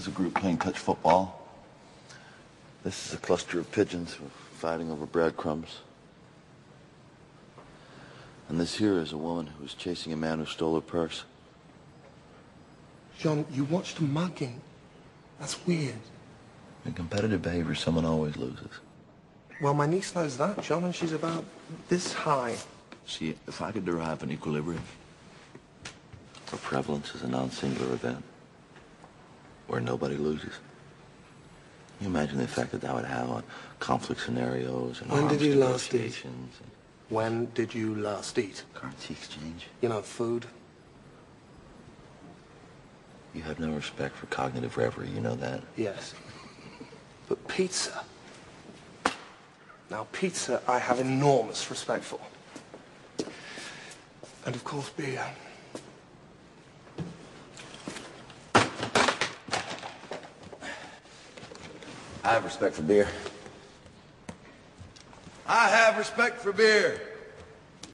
is a group playing touch football. This is a cluster of pigeons fighting over breadcrumbs. And this here is a woman who was chasing a man who stole her purse. John, you watched a mugging. That's weird. In competitive behavior, someone always loses. Well, my niece knows that, John, and she's about this high. See, if I could derive an equilibrium where prevalence is a non-singular event, where nobody loses, you imagine the effect that that would have on conflict scenarios and When did you last eat? and When did you last eat? currency exchange. You know, food. You have no respect for cognitive reverie, you know that? Yes. But pizza. Now, pizza I have enormous respect for. And of course, beer. I have respect for beer. I have respect for beer.